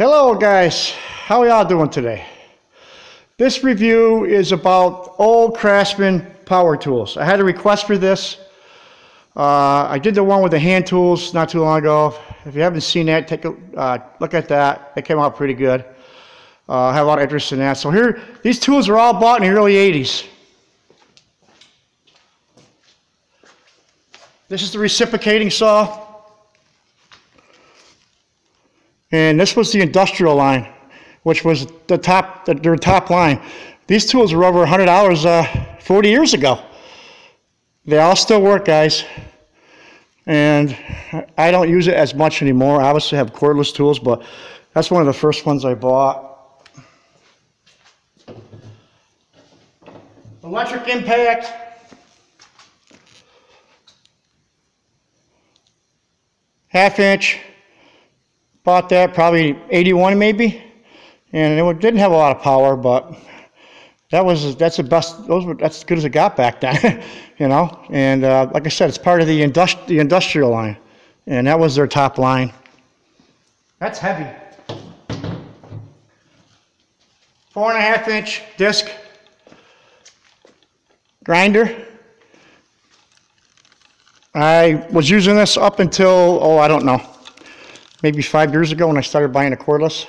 Hello guys, how y'all doing today? This review is about old Craftsman power tools. I had a request for this. Uh, I did the one with the hand tools not too long ago. If you haven't seen that, take a uh, look at that. It came out pretty good. Uh, I have a lot of interest in that. So here, these tools were all bought in the early 80s. This is the reciprocating saw. And this was the industrial line, which was the top, the, their top line. These tools were over $100 uh, 40 years ago. They all still work, guys. And I don't use it as much anymore. I obviously have cordless tools, but that's one of the first ones I bought. Electric impact. Half inch. Bought that probably 81 maybe. And it didn't have a lot of power, but that was that's the best. Those were that's as good as it got back then, you know. And uh, like I said, it's part of the, industri the industrial line, and that was their top line. That's heavy. Four and a half inch disc grinder. I was using this up until oh I don't know, maybe five years ago when I started buying the cordless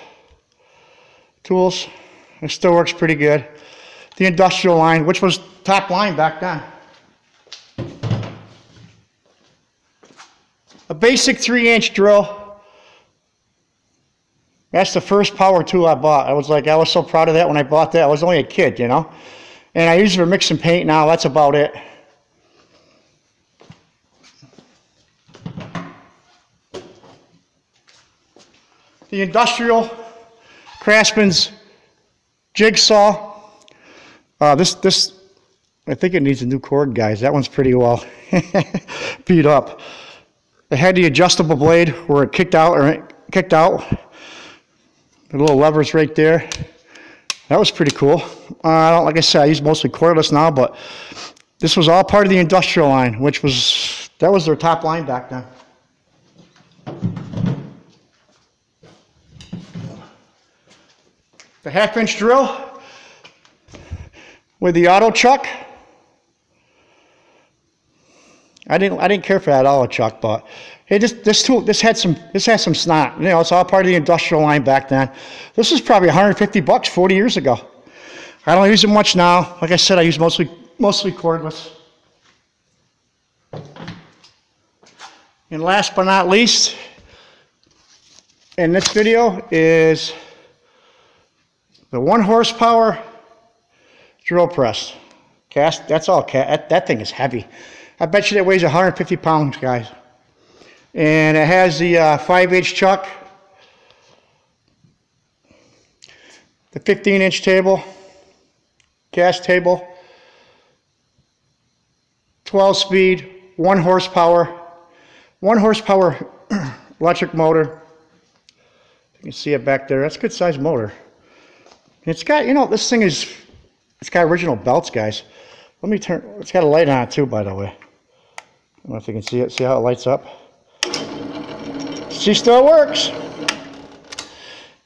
tools. It still works pretty good the industrial line, which was top line back then. A basic three inch drill. That's the first power tool I bought. I was like, I was so proud of that when I bought that. I was only a kid, you know. And I use it for mixing paint now. That's about it. The industrial Craftsman's jigsaw uh, this, this, I think it needs a new cord, guys. That one's pretty well beat up. It had the adjustable blade where it kicked out, or it kicked out. The little levers right there. That was pretty cool. Uh, like I said, I use mostly cordless now, but this was all part of the industrial line, which was, that was their top line back then. The half inch drill, with the auto chuck. I didn't I didn't care for that auto chuck, but hey, this this tool this had some this has some snot. You know, it's all part of the industrial line back then. This was probably 150 bucks 40 years ago. I don't use it much now. Like I said, I use mostly mostly cordless. And last but not least, in this video is the one horsepower drill press. Cast, that's all, that, that thing is heavy. I bet you that weighs 150 pounds, guys. And it has the uh, 5H chuck, the 15 inch table, cast table, 12 speed, 1 horsepower, 1 horsepower electric motor. You can see it back there. That's a good sized motor. It's got, you know, this thing is it's got original belts, guys. Let me turn, it's got a light on it too, by the way. I don't know if you can see it. See how it lights up? See, still works.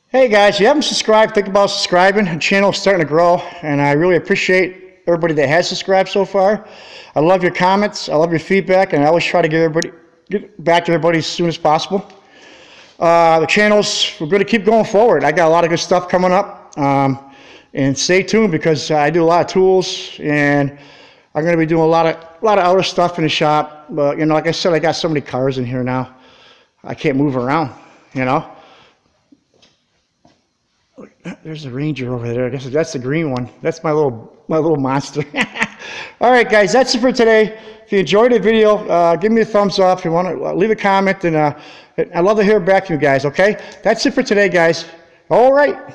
Hey guys, if you haven't subscribed, think about subscribing. The channel is starting to grow, and I really appreciate everybody that has subscribed so far. I love your comments. I love your feedback, and I always try to get everybody get back to everybody as soon as possible. Uh, the channels, we're going to keep going forward. I got a lot of good stuff coming up. Um, and stay tuned because I do a lot of tools and I'm going to be doing a lot of a lot of other stuff in the shop. But you know, like I said, I got so many cars in here now, I can't move around. You know. There's a Ranger over there. I guess that's the green one. That's my little my little monster. All right, guys, that's it for today. If you enjoyed the video, uh, give me a thumbs up. If you want to uh, leave a comment, and uh, I'd love to hear back from you guys. Okay, that's it for today, guys. All right.